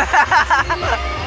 Ha ha ha ha!